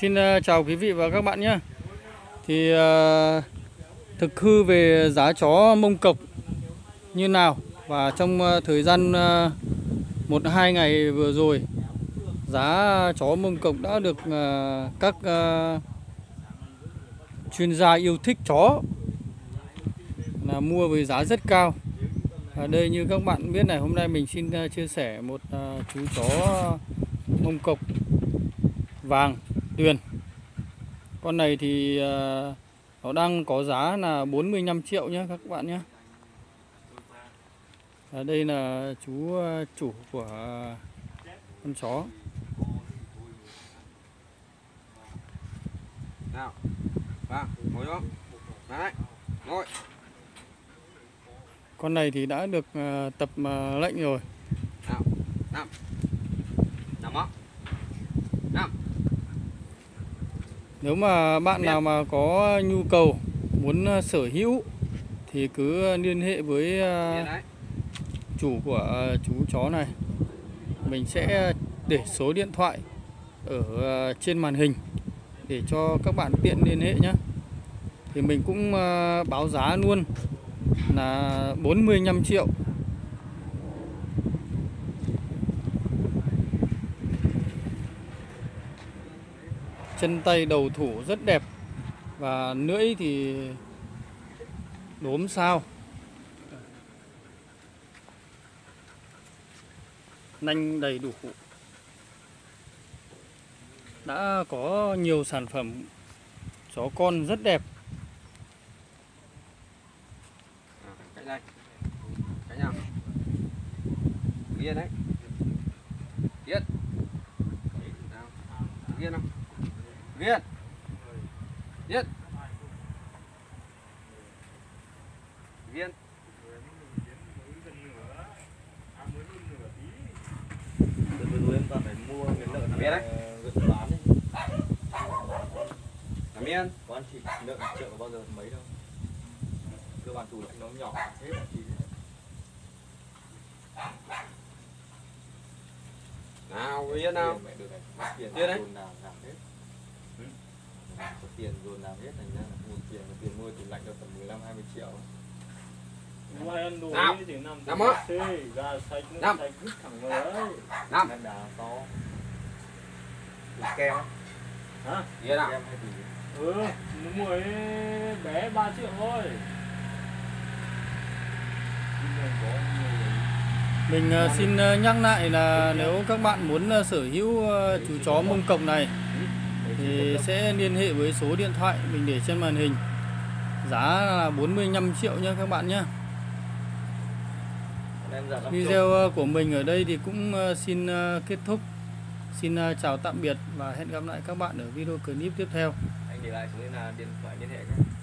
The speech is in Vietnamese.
Xin ờ, chào quý vị và các bạn nhé. Thì ờ, thực hư về giá chó mông cộc như nào và trong ờ, thời gian ờ, một hai ngày vừa rồi giá chó mông cộc đã được các chuyên gia yêu thích chó là mua với giá rất cao. Và đây như các bạn biết này, hôm nay mình xin chia sẻ một chú chó mông cộc vàng tuyền. Con này thì ờ, nó đang có giá là 45 triệu nhé các bạn nhé. Ở đây là chú ờ, chủ của con chó. nào vâng ngồi xuống đấy ngồi Con này thì đã được tập lệnh rồi. nào nằm nằm á nằm Nếu mà bạn nào mà có nhu cầu muốn ờ, sở hữu thì cứ liên hệ với ờ, chủ của ờ, chú chó này. Mình sẽ để số điện thoại ở trên màn hình để cho các bạn tiện liên hệ nhé thì mình cũng báo giá luôn là 45 triệu chân tay đầu thủ rất đẹp. Và lưỡi thì đốm sao. Nanh đầy đủ. Đã có nhiều sản phẩm chó con rất đẹp. Cái này cái nào nhau yên đấy. Yên. Yên không? Yên yên yên Đợt vừa em toàn phải mua cái lợn Biết đấy. gần bán đấy. Làm yên quán thịt lợn chợ bao giờ mấy đâu. Cơ bản tủ lạnh nó nhỏ hết thì. nào yên nào Tiền mẹ được này, Tiền đấy. dồn làm làm hết. Ừ. Có tiền dồn làm hết thành ra có tiền, mà tiền mua tủ lạnh được tầm 15 20 triệu. Ngoài ăn đồ thì nằm Nằm trong á. gà sạch nước Nằm. sạch vứt thẳng vào đấy. nằm Em đá to. Thịt kem, yên kem nào hay thì Ừ, nó mua ấy bé 3 triệu thôi. Có mình ờ, xin ờ, nhắc lại là nếu các bạn muốn ờ, sở hữu chú chó mông cộc này thì sẽ liên hệ với số điện thoại mình để trên màn hình giá là 45 triệu nhé các bạn nhé Video ờ, của mình ở đây thì cũng ờ, xin ờ, kết thúc. Xin chào tạm biệt và hẹn gặp lại các bạn ở video clip tiếp theo. Anh để lại số điện thoại liên hệ nhé.